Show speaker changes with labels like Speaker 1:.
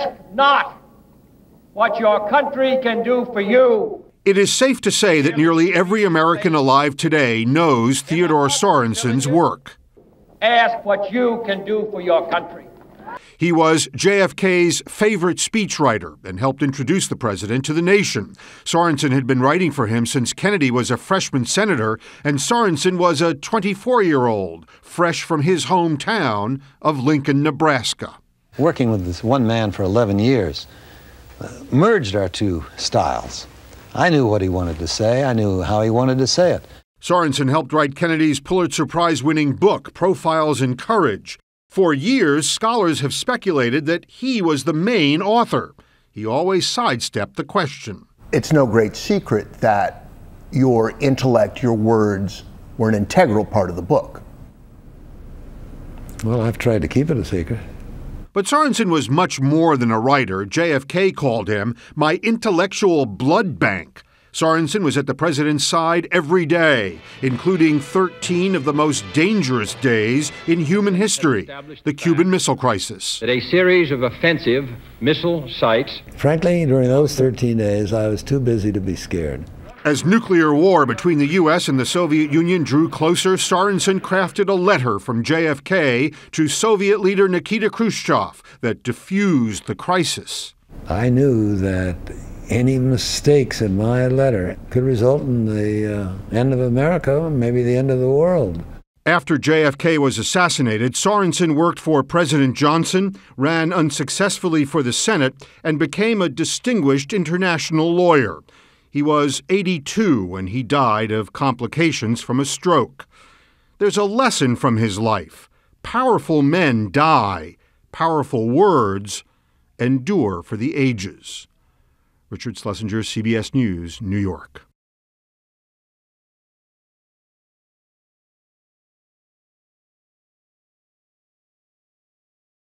Speaker 1: Ask not what your country can do for you.
Speaker 2: It is safe to say that nearly every American alive today knows Theodore Sorensen's work.
Speaker 1: Ask what you can do for your country.
Speaker 2: He was JFK's favorite speechwriter and helped introduce the president to the nation. Sorensen had been writing for him since Kennedy was a freshman senator, and Sorensen was a 24 year old, fresh from his hometown of Lincoln, Nebraska.
Speaker 3: Working with this one man for 11 years uh, merged our two styles. I knew what he wanted to say, I knew how he wanted to say it.
Speaker 2: Sorensen helped write Kennedy's Pulitzer Prize winning book, Profiles in Courage. For years, scholars have speculated that he was the main author. He always sidestepped the question.
Speaker 4: It's no great secret that your intellect, your words, were an integral part of the book.
Speaker 3: Well, I've tried to keep it a secret.
Speaker 2: But Sorensen was much more than a writer. JFK called him my intellectual blood bank. Sorensen was at the president's side every day, including 13 of the most dangerous days in human history the Cuban Missile Crisis.
Speaker 5: That a series of offensive missile sites.
Speaker 3: Frankly, during those 13 days, I was too busy to be scared.
Speaker 2: As nuclear war between the U.S. and the Soviet Union drew closer, Sorensen crafted a letter from JFK to Soviet leader Nikita Khrushchev that diffused the crisis.
Speaker 3: I knew that any mistakes in my letter could result in the uh, end of America, maybe the end of the world.
Speaker 2: After JFK was assassinated, Sorensen worked for President Johnson, ran unsuccessfully for the Senate, and became a distinguished international lawyer. He was 82 when he died of complications from a stroke. There's a lesson from his life. Powerful men die, powerful words endure for the ages. Richard Schlesinger, CBS News, New York.